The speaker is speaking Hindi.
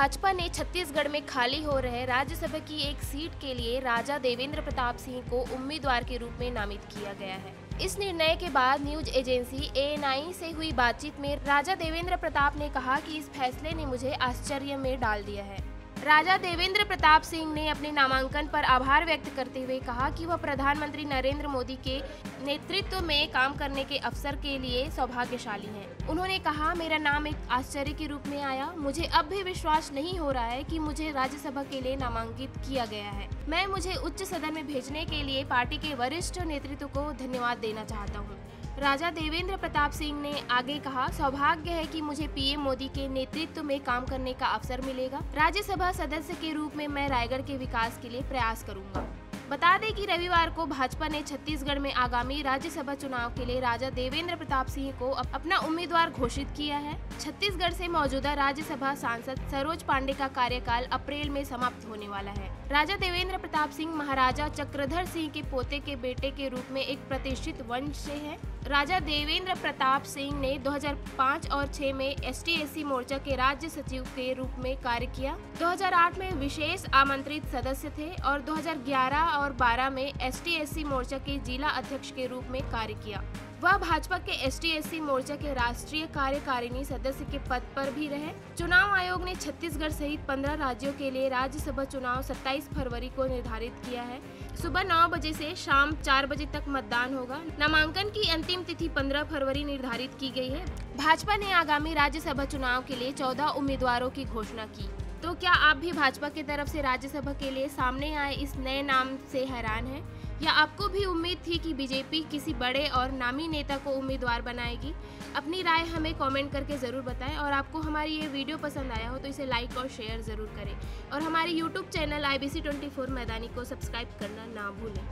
भाजपा ने छत्तीसगढ़ में खाली हो रहे राज्यसभा की एक सीट के लिए राजा देवेंद्र प्रताप सिंह को उम्मीदवार के रूप में नामित किया गया है। इस निर्णय के बाद न्यूज़ एजेंसी एएनआई से हुई बातचीत में राजा देवेंद्र प्रताप ने कहा कि इस फैसले ने मुझे आश्चर्य में डाल दिया है। राजा देवेंद्र प्रताप सिंह ने अपने नामांकन पर आभार व्यक्त करते हुए कहा कि वह प्रधानमंत्री नरेंद्र मोदी के नेतृत्व में काम करने के अवसर के लिए सौभाग्यशाली हैं। उन्होंने कहा, मेरा नाम एक आश्चर्य के रूप में आया। मुझे अब भी विश्वास नहीं हो रहा है कि मुझे राज्यसभा के लिए नामांकित किया गया है। मैं मुझे उच्च सदन में भेजने के लिए पार्टी के वरिष्ठ नेतृत्व को धन्यवाद देना चाहता हूँ। राजा देवेंद्र प्रताप सिंह ने आगे कहा, सौभाग्य है कि मुझे पीएम मोदी के नेतृत्व में काम करने का अवसर मिलेगा। राज्यसभा सदस्य के रूप में मैं रायगढ़ के विकास के लिए प्रयास करूँगा। बता दें कि रविवार को भाजपा ने छत्तीसगढ़ में आगामी राज्यसभा चुनाव के लिए राजा देवेंद्र प्रताप सिंह को अपना उम्मीदवार घोषित किया है। छत्तीसगढ़ से मौजूदा राज्यसभा सांसद सरोज पांडे का कार्यकाल अप्रैल में समाप्त होने वाला है। राजा देवेंद्र प्रताप सिंह महाराजा चक्रधर सिंह के पोते के बेटे के रूप में एक प्रतिष्ठित वंश से है। राजा देवेंद्र प्रताप सिंह ने 2005 और 6 में एस टी मोर्चा के राज्य सचिव के रूप में कार्य किया। 2008 में विशेष आमंत्रित सदस्य थे और 2011 और 12 में एस टी मोर्चा के जिला अध्यक्ष के रूप में कार्य किया। वह भाजपा के एस टी मोर्चा के राष्ट्रीय कार्यकारिणी सदस्य के पद पर भी रहे। चुनाव आयोग ने छत्तीसगढ़ सहित 15 राज्यों के लिए राज्यसभा चुनाव 27 फरवरी को निर्धारित किया है। सुबह 9 बजे से शाम 4 बजे तक मतदान होगा। नामांकन की अंतिम तिथि 15 फरवरी निर्धारित की गई है। भाजपा ने आगामी राज्यसभा चुनाव के लिए 14 उम्मीदवारों की घोषणा की। तो क्या आप भी भाजपा की तरफ़ से राज्यसभा के लिए सामने आए इस नए नाम से हैरान हैं? या आपको भी उम्मीद थी कि बीजेपी किसी बड़े और नामी नेता को उम्मीदवार बनाएगी? अपनी राय हमें कमेंट करके ज़रूर बताएँ और आपको हमारी ये वीडियो पसंद आया हो तो इसे लाइक और शेयर ज़रूर करें। और हमारे यूट्यूब चैनल आई बी मैदानी को सब्सक्राइब करना ना भूलें।